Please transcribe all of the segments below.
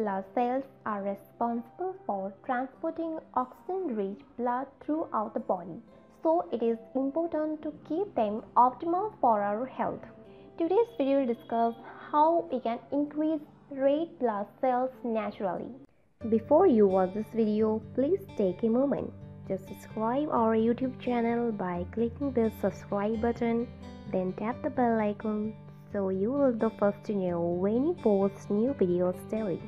blood cells are responsible for transporting oxygen-rich blood throughout the body, so it is important to keep them optimal for our health. Today's video will discuss how we can increase red blood cells naturally. Before you watch this video, please take a moment. Just subscribe our YouTube channel by clicking the subscribe button, then tap the bell icon so you will be the first to know when we post new videos daily.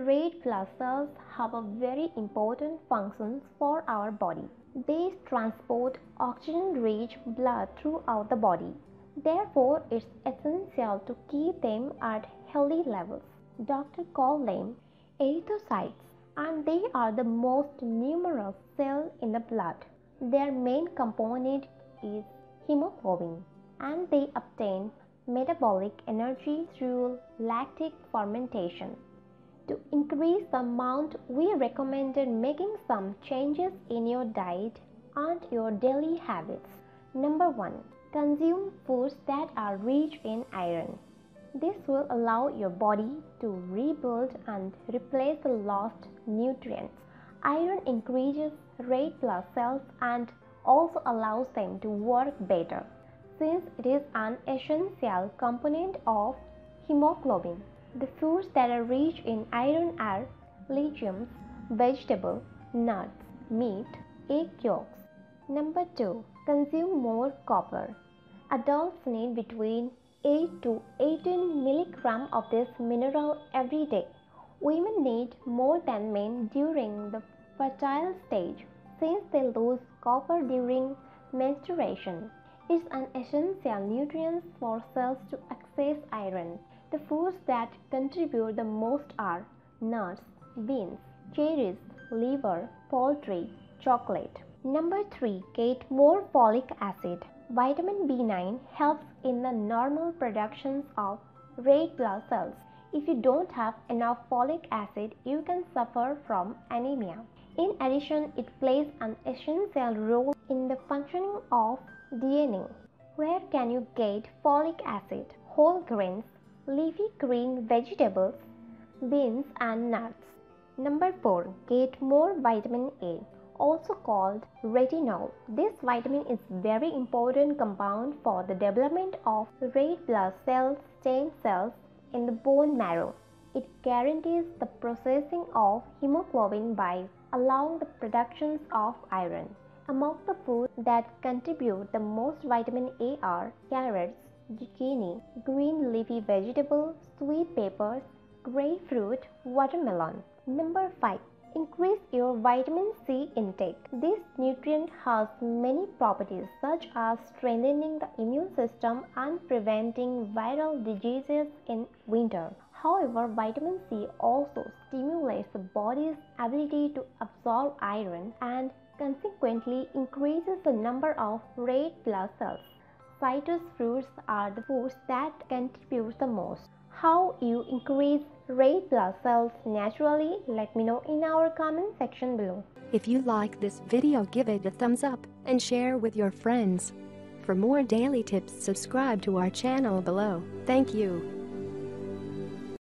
Red blood cells have a very important functions for our body. They transport oxygen-rich blood throughout the body. Therefore, it's essential to keep them at healthy levels. Doctors call them erythrocytes and they are the most numerous cell in the blood. Their main component is hemoglobin and they obtain metabolic energy through lactic fermentation. To increase the amount, we recommended making some changes in your diet and your daily habits. Number 1. Consume foods that are rich in iron. This will allow your body to rebuild and replace the lost nutrients. Iron increases red blood cells and also allows them to work better since it is an essential component of hemoglobin. The foods that are rich in iron are legumes, vegetables, nuts, meat, egg yolks. Number 2. Consume more copper. Adults need between 8 to 18 milligram of this mineral every day. Women need more than men during the fertile stage since they lose copper during menstruation It's an essential nutrient for cells to access iron. The foods that contribute the most are nuts, beans, cherries, liver, poultry, chocolate. Number 3. Get more folic acid. Vitamin B9 helps in the normal productions of red blood cells. If you don't have enough folic acid, you can suffer from anemia. In addition, it plays an essential role in the functioning of DNA. Where can you get folic acid? Whole grains, leafy green vegetables, beans and nuts. Number 4. Get more vitamin A, also called retinol. This vitamin is very important compound for the development of red blood cells, stem cells in the bone marrow. It guarantees the processing of hemoglobin by allowing the productions of iron. Among the foods that contribute the most vitamin A are carrots, zucchini, green leafy vegetable, sweet peppers, grapefruit, watermelon. Number 5. Increase your vitamin C intake. This nutrient has many properties such as strengthening the immune system and preventing viral diseases in winter. However, vitamin C also stimulates the body's ability to absorb iron and consequently increases the number of red blood cells. Citrus fruits are the foods that contribute the most. How you increase red blood cells naturally? Let me know in our comment section below. If you like this video give it a thumbs up and share with your friends. For more daily tips subscribe to our channel below. Thank you.